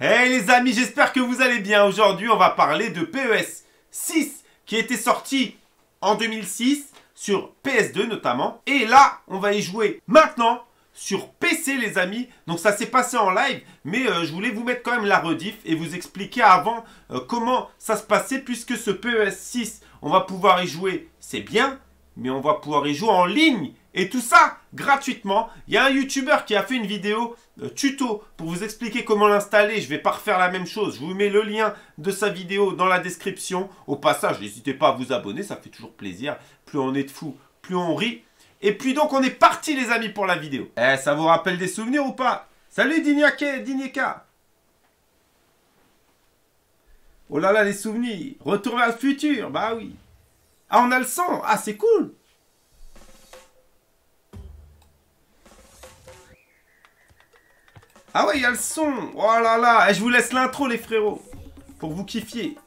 Hey les amis, j'espère que vous allez bien. Aujourd'hui, on va parler de PES 6 qui était sorti en 2006 sur PS2 notamment. Et là, on va y jouer maintenant sur PC les amis. Donc ça s'est passé en live, mais euh, je voulais vous mettre quand même la rediff et vous expliquer avant euh, comment ça se passait puisque ce PES 6, on va pouvoir y jouer, c'est bien, mais on va pouvoir y jouer en ligne. Et tout ça gratuitement. Il y a un YouTuber qui a fait une vidéo euh, tuto pour vous expliquer comment l'installer. Je ne vais pas refaire la même chose. Je vous mets le lien de sa vidéo dans la description. Au passage, n'hésitez pas à vous abonner, ça fait toujours plaisir. Plus on est de fous, plus on rit. Et puis donc on est parti les amis pour la vidéo. Eh, ça vous rappelle des souvenirs ou pas? Salut Dinyake, Dinyeka Oh là là, les souvenirs. Retour vers le futur, bah oui. Ah, on a le sang. Ah, c'est cool. Ah ouais, il y a le son. Oh là là. Et je vous laisse l'intro, les frérots. Pour vous kiffiez.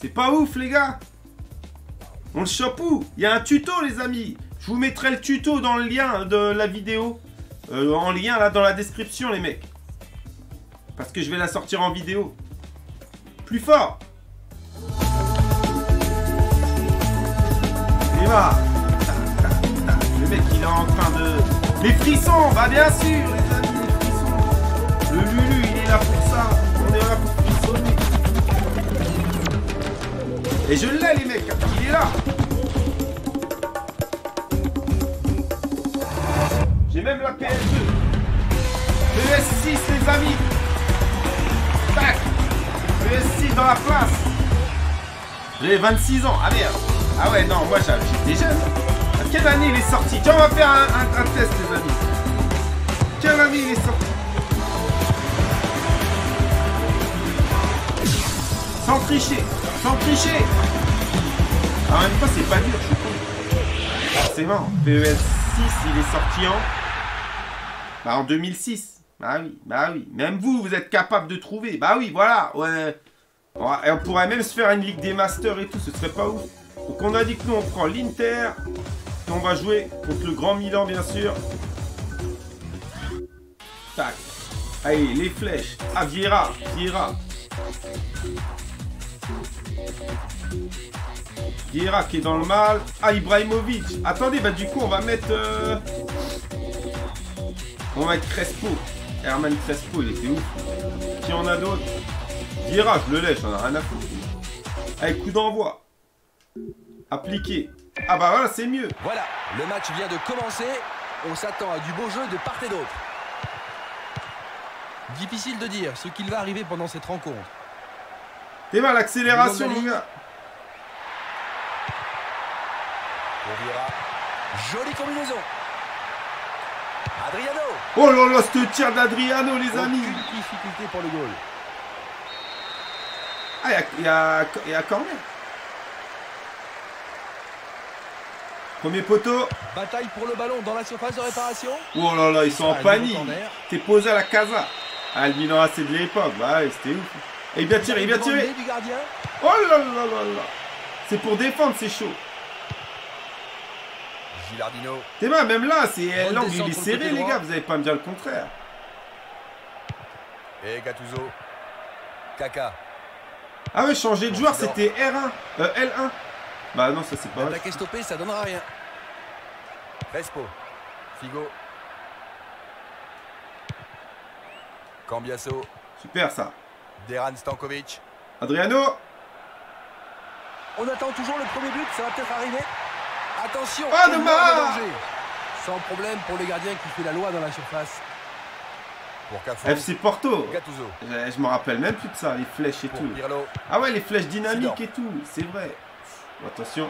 C'est pas ouf, les gars. On le chope où? Il y a un tuto, les amis. Je vous mettrai le tuto dans le lien de la vidéo. Euh, en lien, là, dans la description, les mecs. Que je vais la sortir en vidéo. Plus fort. Le mec, il est en train de... Les frissons Bah bien sûr, les amis, les frissons. Le Lulu, il est là pour ça. On est là pour frissonner. Et je l'ai, les mecs. Il est là. J'ai même la PS2 PS6, les amis PS6 dans la place J'ai 26 ans, ah merde ah ouais, non, moi j'étais jeune. À quelle année il est sorti? Tiens, on va faire un, test, les amis. Quelle année il est sorti? Sans tricher Sans tricher En même temps, c'est pas dur, je suis con. Forcément, PES 6, il est sorti en... Bah, en 2006. Bah oui, bah oui. Même vous, vous êtes capable de trouver. Bah oui, voilà. Ouais. Et on pourrait même se faire une ligue des masters et tout, ce serait pas ouf. Donc on a dit que nous on prend l'Inter. Et on va jouer contre le Grand Milan bien sûr. Tac. Allez, les flèches. Ah, Vieira. Vieira. Vieira qui est dans le mal. Ah, Ibrahimovic. Attendez, bah du coup on va mettre... Euh, on va mettre Crespo. Herman Crespo, il était ouf. Qui en a d'autres? Vieira, je le laisse, j'en ai rien à foutre. Allez, coup d'envoi. Appliqué. Ah bah voilà, c'est mieux. Voilà, le match vient de commencer. On s'attend à du beau jeu de part et d'autre. Difficile de dire ce qu'il va arriver pendant cette rencontre. T'es mal, l'accélération, mon gars. Jolie combinaison. Adriano. Oh là là, ce tir d'Adriano, les amis. difficulté pour le goal. Ah, il y a, y, y a corner. Premier poteau. Bataille pour le ballon dans la surface de réparation. Oh là là, ils sont en panique. T'es posé à la casa. Ah, le Milan c'est de l'époque. Bah ouais, c'était ouf. Et il vient tirer, il vient tirer. Oh là là là là. C'est pour défendre, c'est chaud. Gilardino. T'es mal, même là, c'est l'angle il est serré, les gars. Vous allez pas me dire le contraire. Et Gattuso. Kaka. Ah ouais, changer de joueur, c'était R1. Euh, L1. Bah non, ça c'est pas est stoppée, ça donnera rien. Respo. Figo. Cambiasso. Super ça. Deran Stankovic. Adriano. On attend toujours le premier but, ça va peut-être arriver. Attention. Ah, de Sans problème pour les gardiens qui fait la loi dans la surface. Pour FC Porto. Je, je me rappelle même plus de ça, les flèches et tout. Ah ouais, les flèches dynamiques et tout, c'est vrai. Attention.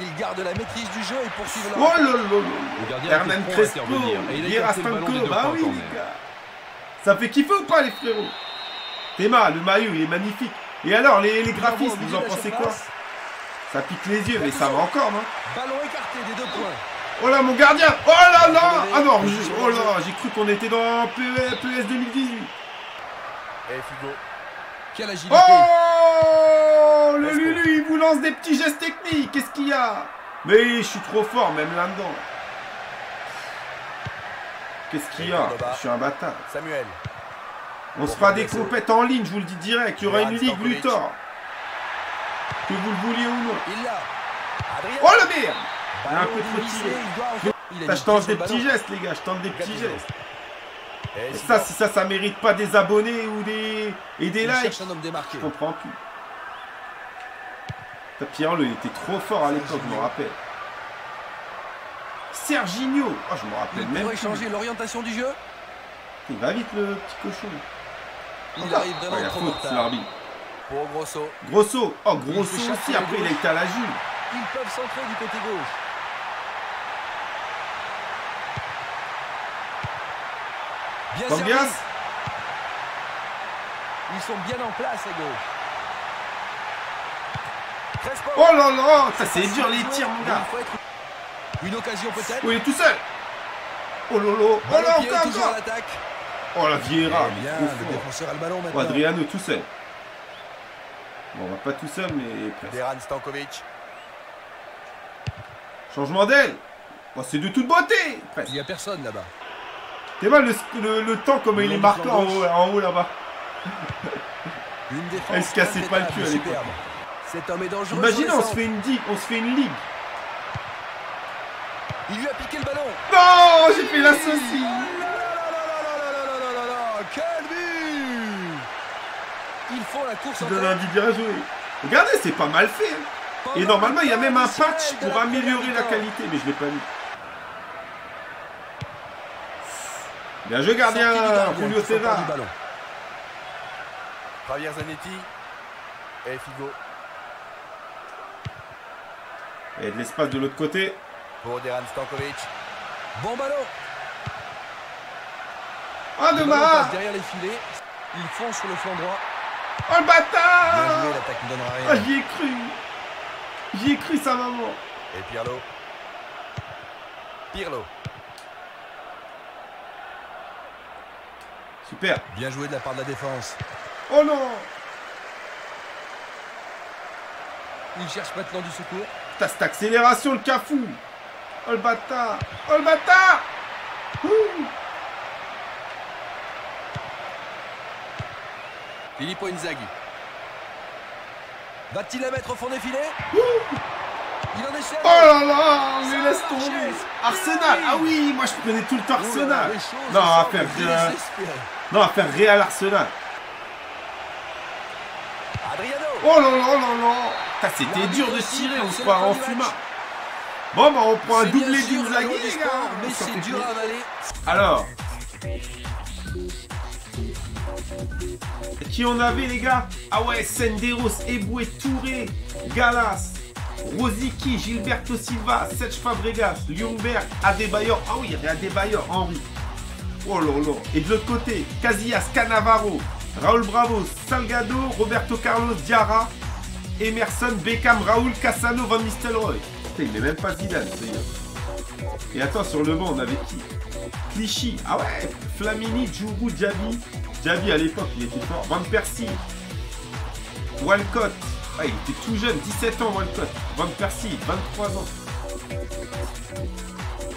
Il garde la maîtrise du jeu et poursuit la... Oh là là là Hernan Crespo, Stanko, bah oui les gars Ça fait kiffer ou pas les frérots Théma, le maillot il est magnifique. Et alors, les, les graphismes, vous en pensez quoi Ça pique les yeux, mais ça va encore, non Ballon écarté des deux points. Oh là, mon gardien Oh là là Ah non, oh là, j'ai cru qu'on était dans PS 2018. Et Figo. Quelle agilité Oh le Lulu, il vous lance des petits gestes techniques. Qu'est-ce qu'il y a Mais je suis trop fort, même là-dedans. Qu'est-ce qu'il y a Je suis un bâtard. Samuel. On se fera des compètes en ligne, je vous le dis direct. Il y aura une ligue Luthor. Que vous le vouliez ou non. Oh le merde Il a un peu trop tiré. Ça, je tente des petits gestes, les gars. Je tente des petits gestes. Et ça, si ça, ça mérite pas des abonnés ou des et des likes. Je comprends plus. Pierre, il était trop fort à l'époque, je me rappelle. Serginho Oh, je me rappelle Il même pourrait plus. changer l'orientation du jeu. Il va vite, le petit cochon. Il arrive Oh, il vraiment a trop faute, Pour Grosso. Grosso Oh, Grosso aussi, après, il été à la Jules. Ils peuvent centrer du côté gauche. Bien servi. Ils sont bien en place à gauche. Crespo. Oh là là Ça, c'est dur, les tirs, mon gars être- Une occasion peut-être. Est tout seul Oh lolo Oh là, encore, encore. Oh, la Vieira Eh bien, le défenseur a le ballon Oh. Adriano tout seul. Bon, on va pas tout seul, mais presque. Deran Stankovic. Changement d'aile Oh, c'est de toute beauté presque. Il n'y a personne là-bas. T'es mal le, le, le temps comme Le il est marqué en haut, en haut là-bas. Elle se cassait pas le cul à l'époque. Cet homme est dangereux. Imagine, on se fait une digue, on se fait une ligue. Il lui a piqué le ballon. Non, j'ai fait la saucisse. Ils font la course Je en donne un bien joué. Regardez, c'est pas mal fait. hein. Et normalement, il y a même un patch de pour la améliorer la qualité, mais je l'ai pas mis. Bien joué, gardien, Julio ballon. Javier Zanetti et Figo Et de l'espace de l'autre côté. pour Deran Stankovic. Bon ballon. Dommage passe derrière les filets. Ils font sur le flanc droit. Oh, le bâtard Ah, j'y ai cru. J'y ai cru, sa maman. Et Pirlo. Pirlo. Super. Bien joué de la part de la défense. Oh non Il cherche maintenant du secours. Putain, cette accélération, le cafou Oh, le bâtard Oh, le bâtard Filippo Inzaghi. Va-t-il la mettre au fond des filets Il en essaie. Oh là là les laisse tomber. Arsenal Ah oui Moi, je prenais tout le temps Oh là là, Arsenal Non, semblent faire... désespérées. Non, on va faire Real Arsenal. Oh là là là là Putain, C'était dur de tirer, on se croit en fumant. Bon, bah on prend un doublé d'Inzaghi, les gars Mais c'est dur à avaler. Alors Qui on avait les gars Ah ouais, Senderos, Eboué, Touré, Galas, Rosicky, Gilberto Silva, Serge Fabregas, Ljungberg, Adebayor. Ah oui, il y avait Adebayor, Henri. Oh là là. Et de l'autre côté, Casillas, Canavaro, Raúl Bravo, Salgado, Roberto Carlos, Diarra, Emerson, Beckham, Raúl, Cassano, Van Nistelrooy. Putain, il n'est même pas Zidane, ça y est. Et attends, sur le banc, on avait qui? Clichy, ah ouais, Flamini, Djourou, Diaby. Diaby à l'époque, il était fort. Van Persie, Walcott, ah, il était tout jeune, 17 ans Walcott. Van Persie, 23 ans.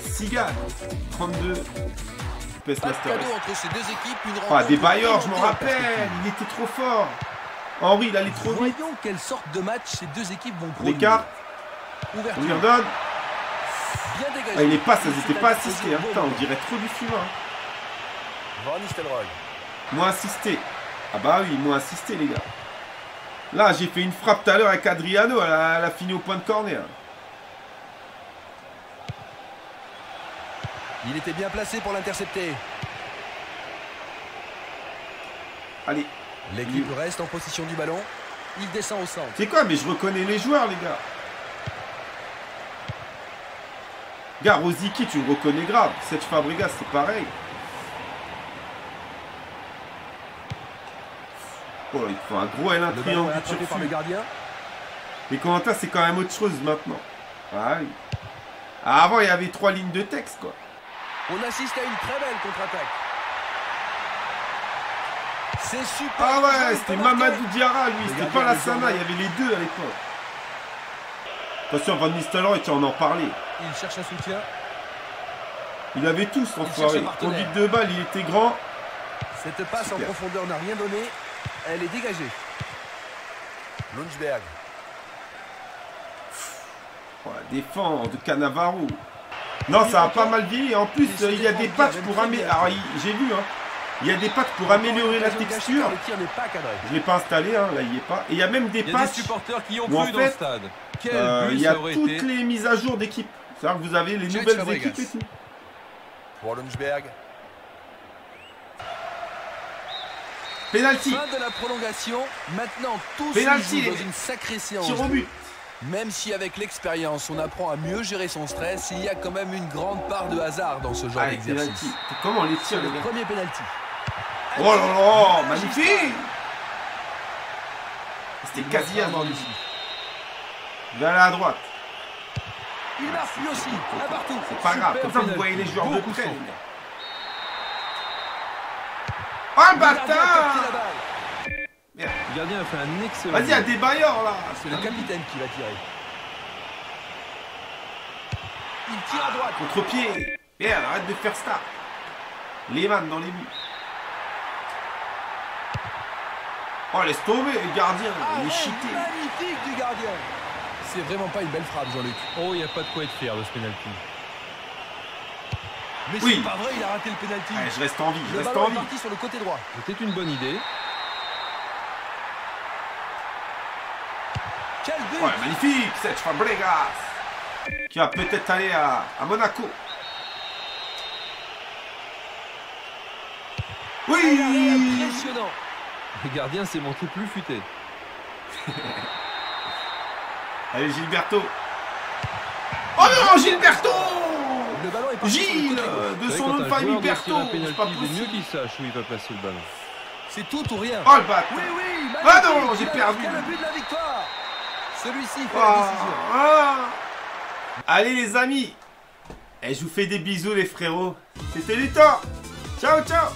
Sigan, 32. PS Pas de Master. cadeau entre ces deux équipes. Une Ah, des bailleurs, je m'en rappelle, il était trop fort. Henri, il allait trop vite. Voyons quelle sorte de match ces deux équipes vont produire. L'écart, on lui redonne. Bien dégagé. Ah, les passes, elles pas assistées. hein. Putain, on dirait trop du fumin. Van Nistelrooy. Moins assisté. Ah bah oui, moins assisté, les gars. Là, j'ai fait une frappe tout à l'heure avec Adriano. Elle a, elle a fini au point de corner. Il était bien placé pour l'intercepter. Allez. L'équipe reste en possession du ballon. Il descend au centre. C'est quoi Mais je reconnais les joueurs, les gars. Gars, Rosicky, tu le reconnais grave. Cette Fabregas, c'est pareil. Oh, il faut un gros L1 Le ballon triangle attrapé par le gardien. Les commentaires, c'est quand même autre chose maintenant. Ah oui. Ah, avant, il y avait trois lignes de texte, quoi. On assiste à une très belle contre-attaque. C'est super. Ah ouais, c'était. Mamadou Diarra, lui. C'était pas la Sana, il y avait les deux à l'époque. Attention, Van Nistelrooy, tiens, on en parlait. Il cherche un soutien. Il avait tout, cherche enfoiré. Conduite de balle, il était grand. Cette passe en profondeur n'a rien donné. Elle est dégagée. Lundsberg. Oh, la défense de Cannavaro. Non, ça a pas mal vieilli. En plus, Il y a des patchs pour améliorer. il- j'ai vu, hein. Il y a des patchs pour améliorer la texture. Je l'ai pas installé, hein. là, il y est pas. Et il y a même des Il y a des patchs. supporters qui ont en fait, euh, Il y a aurait toutes les mises à jour d'équipe. C'est-à-dire que vous avez les nouvelles équipes et tout. Pour Lundsberg. Penalty. Fin de la prolongation. Maintenant, tout Penalty, se joue les dans une sacrée séance. Tir au but. Même si avec l'expérience, on apprend à mieux gérer son stress, il y a quand même une grande part de hasard dans ce genre d'exercice. Comment on les tire, les Le gars premier penalty. Oh là là, magnifique C'était Casillas dans lui. Aller à droite. Il marque lui aussi, un partout. C'est pas grave, comme ça vous voyez les joueurs de Beaucoup près. de les sang. gars. Oh le bâtard. Merde. Le gardien a fait un excellent. Vas-y, à des bailleurs là C'est le capitaine qui va tirer. Il tire à droite. Contre-pied Merde, arrête de faire ça Lehmann dans les buts. Oh, laisse tomber, le gardien, il est cheaté. magnifique du gardien. C'est vraiment pas une belle frappe, Jean-Luc. Oh, il n'y a pas de quoi être fier de ce penalty. Mais Oui. c'est pas vrai, il a raté le penalty. Allez, je reste en vie, je le reste en est vie. parti sur le côté droit. C'était une bonne idée. Quel but Ouais, magnifique, Serge Fabregas Qui va peut-être aller à, à Monaco. Oui impressionnant. Le gardien s'est montré plus futé. Allez, Gilberto. Oh non, Gilberto Le ballon est Gilles De son nom de famille un C'est pas Il est mieux qu'il sache où il va placer le ballon. C'est tout ou rien. Oh le bâtard Oui, oui, Ah non, j'ai perdu. le but de la victoire? Celui-ci fait la Ah, décision. ah. Allez les amis Et je vous fais des bisous les frérots C'était du temps Ciao ciao